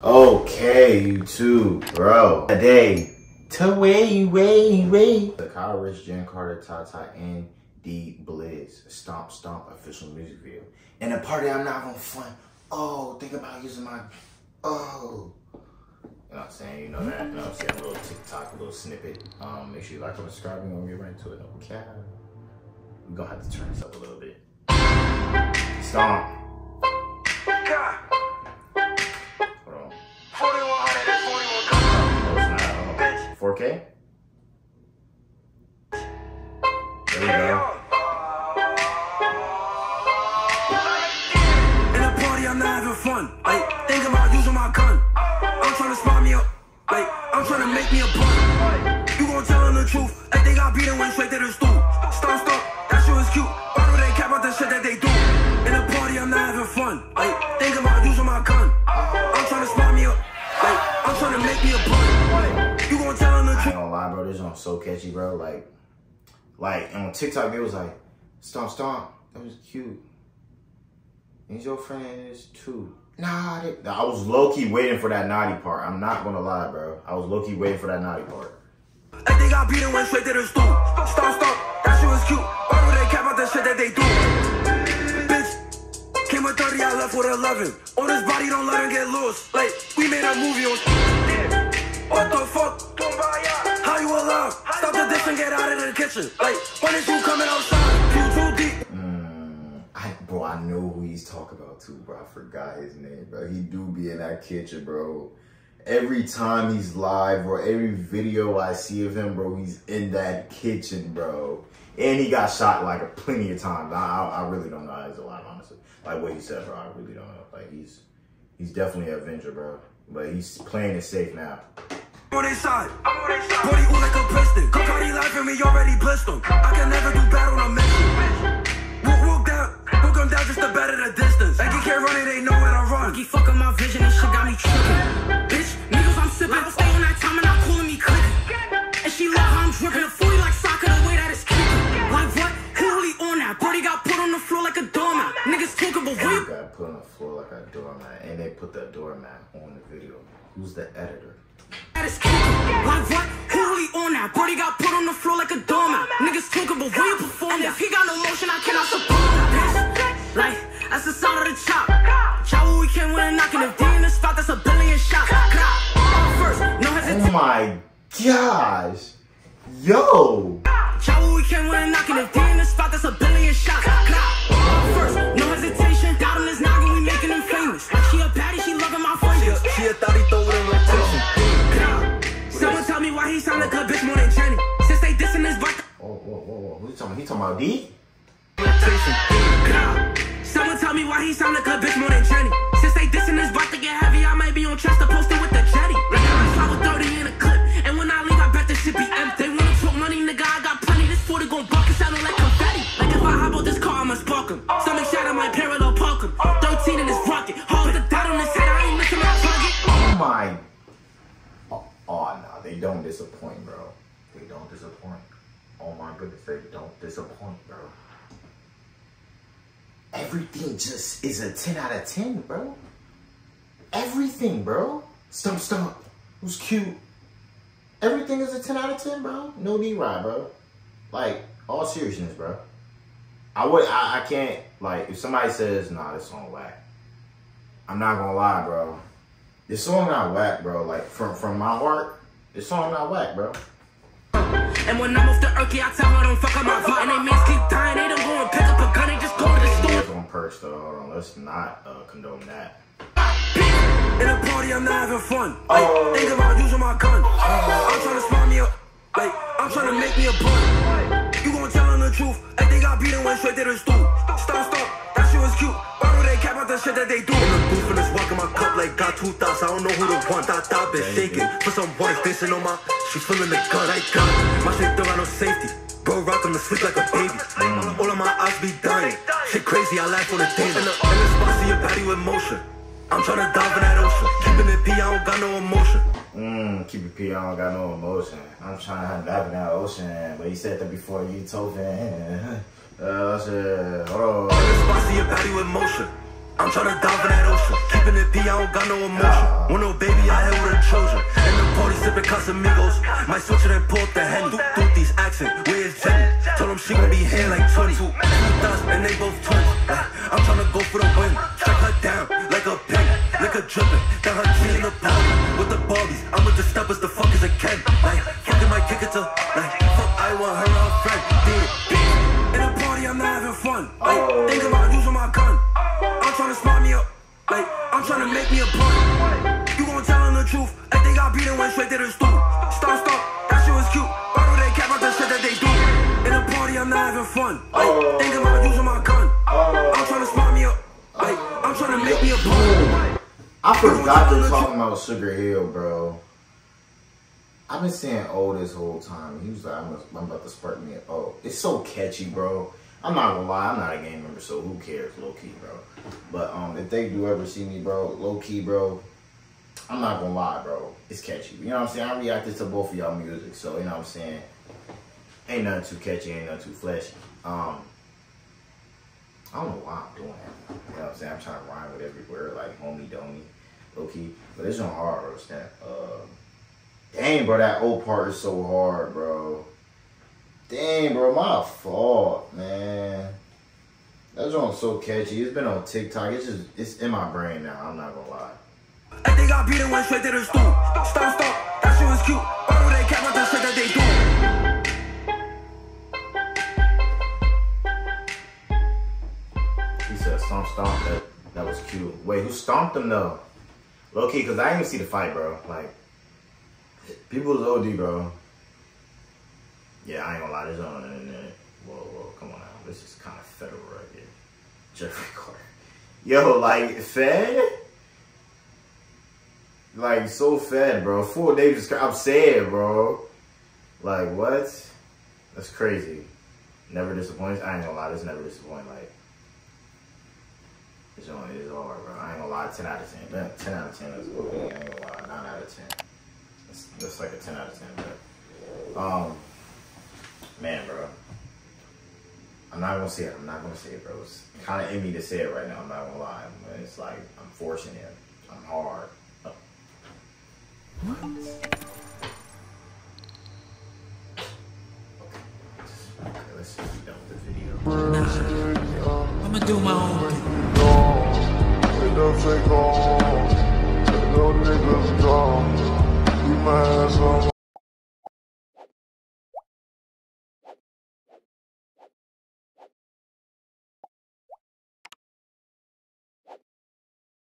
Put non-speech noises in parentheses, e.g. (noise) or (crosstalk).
Okay, YouTube, bro. Today, to way, way, way. The Kyle Richh, Jenn Carter, Tata, and Dee Billz Stomp Stomp official music video. And the party I'm not gonna front. Oh, think about using my, oh. You know what I'm saying? You know that. You know what I'm saying? A little TikTok, a little snippet. Um, make sure you like and subscribe. We're gonna get right into it. Okay. We're gonna have to turn this up a little bit. Stomp. 4K? There we go. Fun. Like, think about using my gun. I'm trying to spot me up. Like, I'm trying to make me a. You gon' tell the truth. Like, they got beat and went straight to the stool. Stop, stop. That shit was cute. Why do they care about the shit that they do? In a party, I'm not having fun. Like, think about using my gun. I'm trying to spot me up. Like, I'm trying to make me a. bro. This song's so catchy, bro. Like, like on TikTok, it was like, stomp, stomp. That was cute. Is your friend this too? Nah, they, I was low key waiting for that naughty part. I'm not gonna lie, bro. I was low key waiting for that naughty part. Like, they got beat and went straight to the stool. Stop, stop. That shit was cute. Why do they care about the shit that they do? Bitch, came with 30, I left with 11. On his body, don't let him get loose. Like, we made a movie on. What the fuck? How you alive? Stop the dish and get out of the kitchen. Like, when is you coming outside? You too deep. Mm, I, bro, I know who he's talking about too, bro. I forgot his name, bro. He do be in that kitchen, bro. Every time he's live, bro, every video I see of him, bro, he's in that kitchen, bro. And he got shot like a plenty of times. I, I, I really don't know. It's a lot, honestly. Like what he said, bro. I really don't know. Like he's he's definitely an Avenger, bro. But he's playing it safe now. On their side. Body ooh like a piston. Cardi laughing me already blissed him. I can never do bad on a mission. Walk, walk down, walk him down just to better the distance. Like he can't run it, they know where to run. Keep fucking my vision and shit got me tripping. Bitch, niggas I'm sipping. I stay on that time and not calling me clicking. And she love how I'm dripping. A 40 like soccer, the way that it's kicking. Like what? Who really on that? Brody got put on the floor like a doormat. Niggas talking, but And where he you got put on the floor like a doormat, and they put the doormat on the video. Who's the editor? At it's kicking? Like what? Who really on that? Brody got put on the floor like a doormat. Niggas talking, but where you perform? And if he got no motion, I cannot support him. Bitch, like that's the sound of the chop. Chop what we can win a knock, and if they in the spot, that's a billion shots. First, no hesitation. Oh my gosh. Yo. Chop what we can win a knock, and if they in the spot, that's a billion shots. First, no hesitation. Doubt him is noggin, we making him famous. She a baddie, she loving my She she a thought me why he sound like a bitch more than Jenny. Since they dissing his butt. Whoa, whoa, whoa, whoa. Who's talking? He talking about D? Someone tell me why he sound like a bitch more than Jenny. Since they dissing his butt to get heavy, I might be on Chester posted with the jetty. Like I slide with 30 in a clip, and when I leave, I bet this shit be empty. They wanna talk money, nigga, I got plenty. This 40 gon' buck it sounding like confetti. Like if I hop out this car, I'ma spark him. Stomach shot, I might parallel park him. 13 in this rocket, hold the dot on his head, I ain't missing my target. Oh my. Don't disappoint, bro. They don't disappoint. Oh my goodness, they don't disappoint, bro. Everything just is a 10 out of 10, bro. Everything, bro. Stump, stump. Who's cute. Everything is a 10 out of 10, bro. No D ride, bro. Like, all seriousness, bro. I would, I, I can't, like, if somebody says, nah, this song whack, I'm not gonna lie, bro. This song not whack, bro. Like, from, from my heart, this song not whack, bro. And when I'm off the Urky, I tell her don't fuck up my (laughs) vibe. And they mans keep dying, they don't go and pick up a gun, they just go to the store. on purse, though. Hold on, let's not uh, condone that. In a party, I'm not having fun. Like, think about using my gun. I'm trying to spot me up. Like, I'm trying to make me a bun. You gon' tell them the truth. Like, they got beat and went straight to the stool. Stop, stop. The shit that they do? In the booth, and it's walking my cup like got two thoughts. I don't know who to want. That thought been shaking. For some boys, dancing on my. She feeling the gun. I got. My shit don't got no safety. Bro, rock them to sleep like a baby. All of my eyes be dying. Shit crazy, I laugh on the daily. In the, in the spot, see a body with motion. I'm tryna dive in that ocean. Keeping it P, I don't got no emotion. Mmm, keep it P, I don't got no emotion. I'm trying to dive in that ocean. But he said that before you told me. (laughs) Uh, I said, hold In on. the spot, see a body with motion. I'm tryna dive in that ocean. Keeping it P, I don't got no emotion. Want no baby, I here with a Trojan. In the party sipping Casamigos. Might switch it and pull up the hen. Through these accent, where's Jenny? Told him she gon' be here like 20. Two and they both twins. Uh, I'm tryna go for the win. Strike her down like a pin. Liquor dripping. Got her key in the party with the Barbies. I'm with the steppers, the fuck is a Ken. Like, fucking my kick it to, like, fuck, I want her, her friend. It. In a party, I'm not having fun. Like, think about using my gun. I'm tryna smart me up. Like, I'm tryna make me a blunt. You gon' tell them the truth. I think I beat it went straight to the stool. Stop, stop. That shit was cute. Why do they cap out the shit that they do? In a party, I'm not having fun. Like, think about using my gun. I'm tryna smart me up. Like, I'm tryna make me a blunt. I forgot they're talking about Sugar Hill, bro. I've been saying oh this whole time. He was like, I'm, I'm about to spark me up. Oh, it's so catchy, bro. I'm not gonna lie, I'm not a game member, so who cares, low key, bro. But um, if they do ever see me, bro, low key, bro, I'm not gonna lie, bro. It's catchy. You know what I'm saying? I reacted to both of y'all music, so you know what I'm saying. Ain't nothing too catchy, ain't nothing too flashy. Um, I don't know why I'm doing that. You know what I'm saying? I'm trying to rhyme with every word, like homie, domey, low key. But it's on hard roast that. Uh, dang, bro, that old part is so hard, bro. Dang, bro, my fault, man. That joint's so catchy. It's been on TikTok. It's just, it's in my brain now. I'm not gonna lie. I think I beat it went straight to the stool. Stop, stop. That shit was cute. Why do they cap out the shit that they do? He said stomp stomp. That that was cute. Wait, who stomped him though? Low key, cause I didn't even see the fight, bro. Like, people was OD, bro. Yeah, I ain't gonna lie. This on the internet. Whoa, whoa, come on now. This is kind of federal right here. Jeffrey (laughs) Clark. Yo, like fed. Like so fed, bro. Four days. I'm sad, bro. Like what? That's crazy. Never disappoints. I ain't gonna lie. This never disappoint. Like. It's only it's hard, bro. I ain't gonna lie, 10 out of 10. Man, 10 out of 10 is okay. I ain't gonna lie, 9 out of 10. That's, that's like a 10 out of 10, but um man, bro. I'm not gonna say it. I'm not gonna say it, bro. It's kind of in me to say it right now. I'm not gonna lie, it's like I'm forcing it. I'm hard. Oh. Okay, let's just dump the video. I'ma do my own thing. It don't take long. No niggas go. Keep my ass on.